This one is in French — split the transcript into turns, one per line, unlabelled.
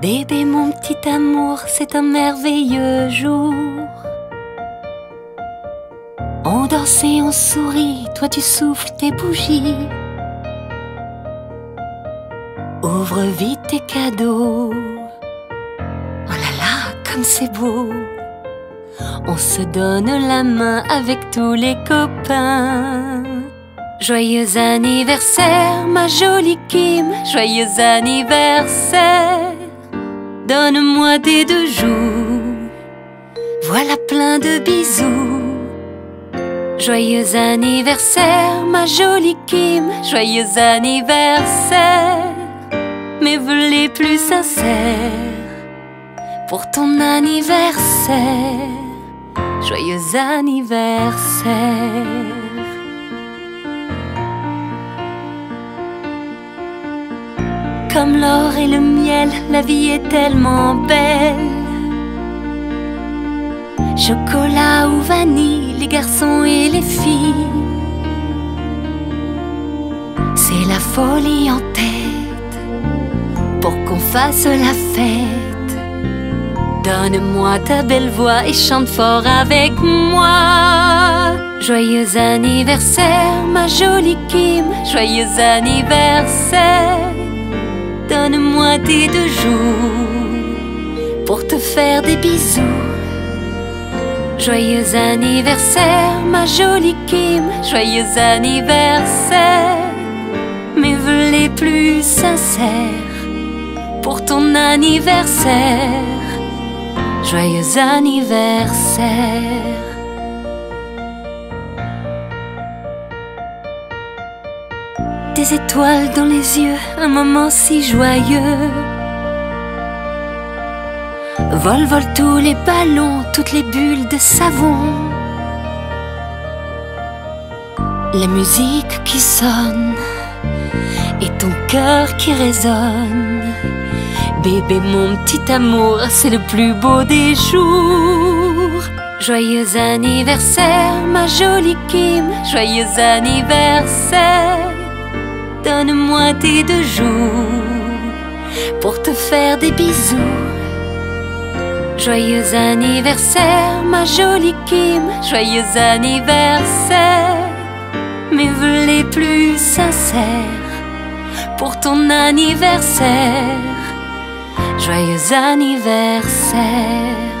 Bébé, mon petit amour, c'est un merveilleux jour. On danse et on sourit, toi tu souffles tes bougies. Ouvre vite tes cadeaux. Oh là là, comme c'est beau. On se donne la main avec tous les copains. Joyeux anniversaire, ma jolie Kim, joyeux anniversaire. Donne-moi des deux jours, voilà plein de bisous. Joyeux anniversaire, ma jolie Kim, joyeux anniversaire. Mes vœux les plus sincères pour ton anniversaire. Joyeux anniversaire. Comme l'or et le miel, la vie est tellement belle. Chocolat ou vanille, les garçons et les filles. C'est la folie en tête pour qu'on fasse la fête. Donne-moi ta belle voix et chante fort avec moi. Joyeux anniversaire, ma jolie Kim, joyeux anniversaire. Donne-moi tes deux jours pour te faire des bisous. Joyeux anniversaire, ma jolie Kim, joyeux anniversaire. Mes vœux les plus sincères pour ton anniversaire. Joyeux anniversaire. Des étoiles dans les yeux, un moment si joyeux. Vol, vol tous les ballons, toutes les bulles de savon. La musique qui sonne et ton cœur qui résonne. Bébé, mon petit amour, c'est le plus beau des jours. Joyeux anniversaire, ma jolie Kim, joyeux anniversaire. Donne-moi tes deux jours pour te faire des bisous. Joyeux anniversaire, ma jolie Kim, joyeux anniversaire. Mes vœux les plus sincères pour ton anniversaire. Joyeux anniversaire.